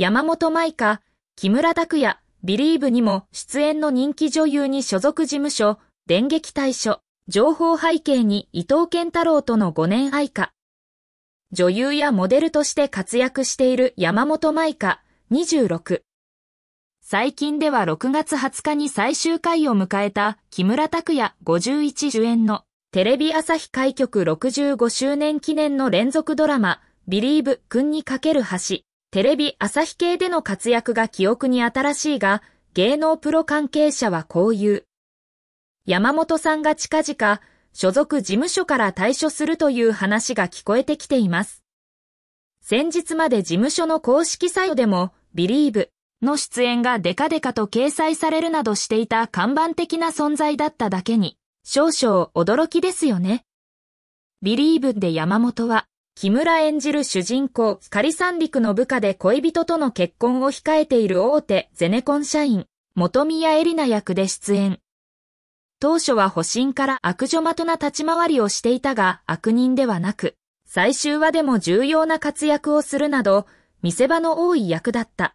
山本舞香、木村拓哉、ビリーブにも出演の人気女優に所属事務所、電撃対処、情報背景に伊藤健太郎との5年愛花。女優やモデルとして活躍している山本舞香、26。最近では6月20日に最終回を迎えた木村拓哉51主演のテレビ朝日開局65周年記念の連続ドラマ、ビリーブ君にかける橋。テレビ朝日系での活躍が記憶に新しいが、芸能プロ関係者はこう言う。山本さんが近々、所属事務所から退所するという話が聞こえてきています。先日まで事務所の公式サイトでも、ビリーブの出演がデカデカと掲載されるなどしていた看板的な存在だっただけに、少々驚きですよね。ビリーブで山本は、木村演じる主人公、仮三陸の部下で恋人との結婚を控えている大手ゼネコン社員、元宮エリナ役で出演。当初は保身から悪女的な立ち回りをしていたが悪人ではなく、最終話でも重要な活躍をするなど、見せ場の多い役だった。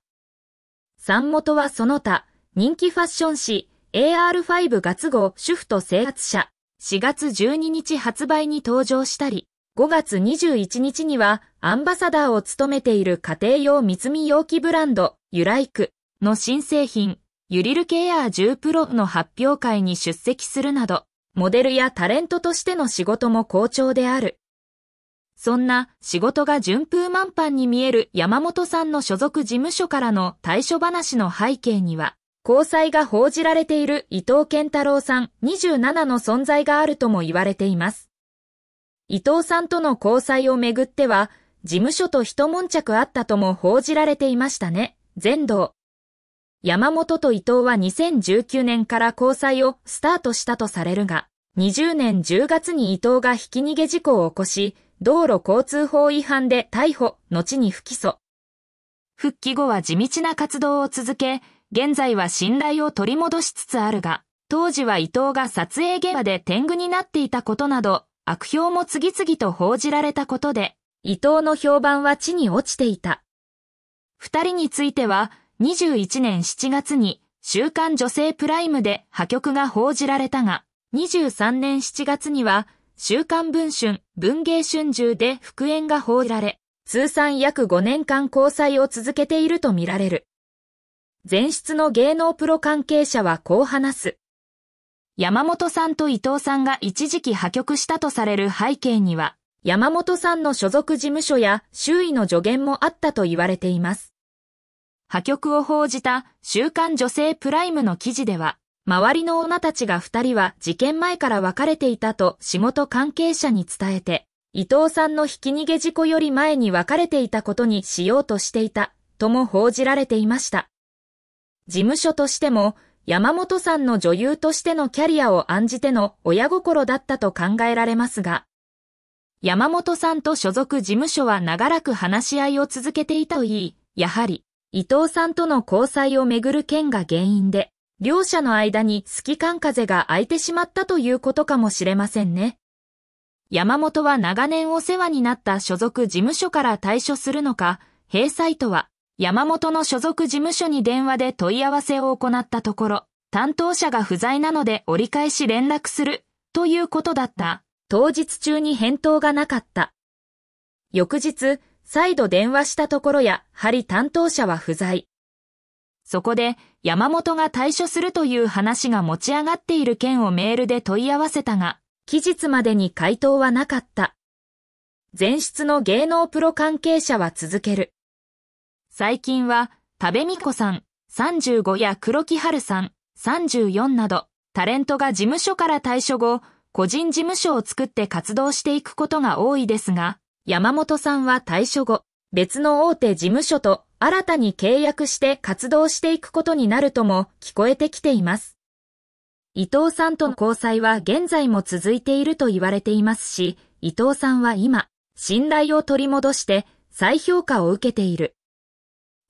三元はその他、人気ファッション誌 AR5 月号主婦と生活者4月12日発売に登場したり、5月21日にはアンバサダーを務めている家庭用三つみ容器ブランド、ユライクの新製品、ユリルケア10プロの発表会に出席するなど、モデルやタレントとしての仕事も好調である。そんな仕事が順風満帆に見える山本さんの所属事務所からの対処話の背景には、交際が報じられている伊藤健太郎さん27の存在があるとも言われています。伊藤さんとの交際をめぐっては、事務所と一悶着あったとも報じられていましたね。全道。山本と伊藤は2019年から交際をスタートしたとされるが、20年10月に伊藤がひき逃げ事故を起こし、道路交通法違反で逮捕、後に不起訴。復帰後は地道な活動を続け、現在は信頼を取り戻しつつあるが、当時は伊藤が撮影現場で天狗になっていたことなど、悪評も次々と報じられたことで、伊藤の評判は地に落ちていた。二人については、21年7月に週刊女性プライムで破局が報じられたが、23年7月には週刊文春、文芸春秋で復縁が報じられ、通算約5年間交際を続けているとみられる。前出の芸能プロ関係者はこう話す。山本さんと伊藤さんが一時期破局したとされる背景には、山本さんの所属事務所や周囲の助言もあったと言われています。破局を報じた週刊女性プライムの記事では、周りの女たちが二人は事件前から別れていたと仕事関係者に伝えて、伊藤さんのひき逃げ事故より前に別れていたことにしようとしていた、とも報じられていました。事務所としても、山本さんの女優としてのキャリアを案じての親心だったと考えられますが、山本さんと所属事務所は長らく話し合いを続けていたといい、やはり伊藤さんとの交際をめぐる件が原因で、両者の間に好き感風が空いてしまったということかもしれませんね。山本は長年お世話になった所属事務所から退所するのか、閉サイトは山本の所属事務所に電話で問い合わせを行ったところ、担当者が不在なので折り返し連絡する、ということだった。当日中に返答がなかった。翌日、再度電話したところや、はり担当者は不在。そこで、山本が退所するという話が持ち上がっている件をメールで問い合わせたが、期日までに回答はなかった。前出の芸能プロ関係者は続ける。最近は、多部美子さん、35や黒木春さん、34など、タレントが事務所から退所後、個人事務所を作って活動していくことが多いですが、山本さんは退所後、別の大手事務所と新たに契約して活動していくことになるとも聞こえてきています。伊藤さんとの交際は現在も続いていると言われていますし、伊藤さんは今、信頼を取り戻して再評価を受けている。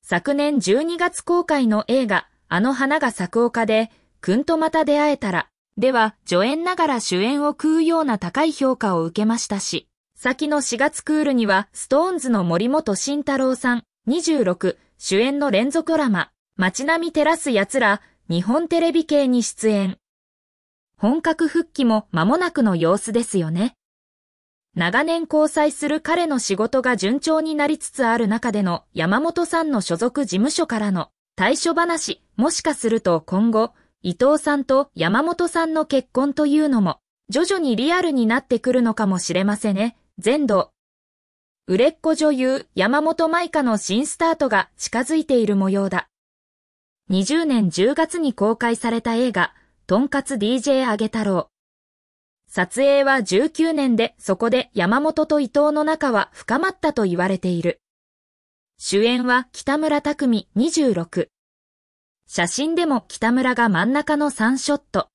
昨年12月公開の映画、あの花が咲く丘で、くんとまた出会えたら、では助演ながら主演を食うような高い評価を受けましたし、先の4月クールには、ストーンズの森本慎太郎さん、26主演の連続ドラマ、街並み照らす奴ら、日本テレビ系に出演。本格復帰も間もなくの様子ですよね。長年交際する彼の仕事が順調になりつつある中での山本さんの所属事務所からの対処話、もしかすると今後、伊藤さんと山本さんの結婚というのも、徐々にリアルになってくるのかもしれませんね。全土。売れっ子女優山本舞香の新スタートが近づいている模様だ。20年10月に公開された映画、とんかつ DJ あげ太郎。撮影は19年でそこで山本と伊藤の仲は深まったと言われている。主演は北村匠海26。写真でも北村が真ん中の3ショット。